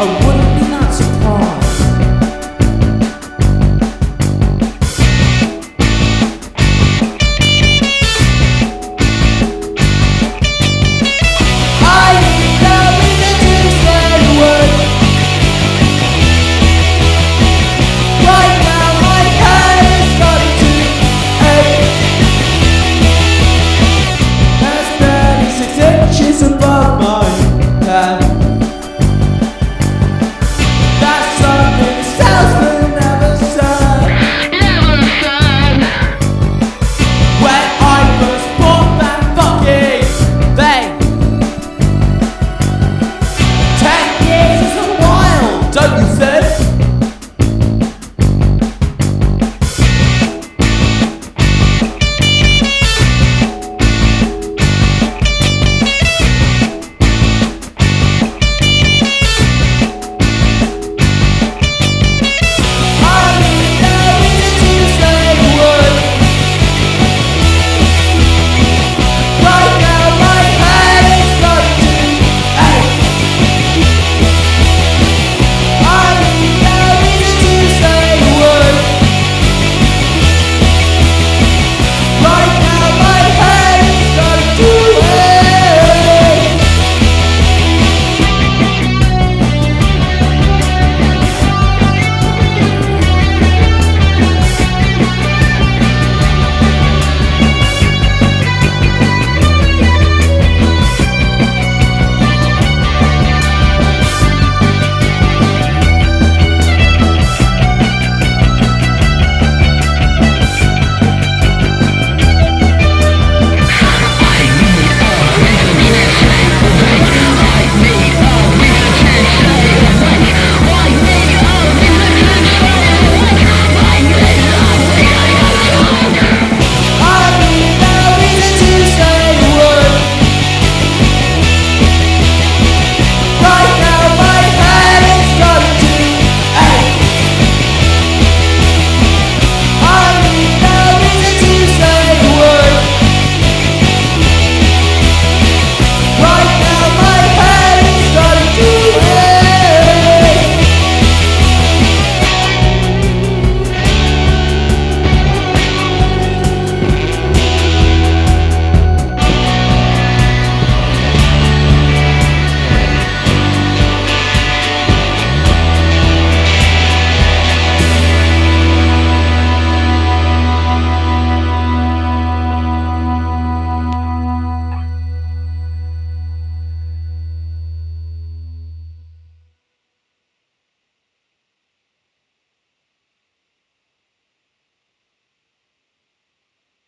I wouldn't.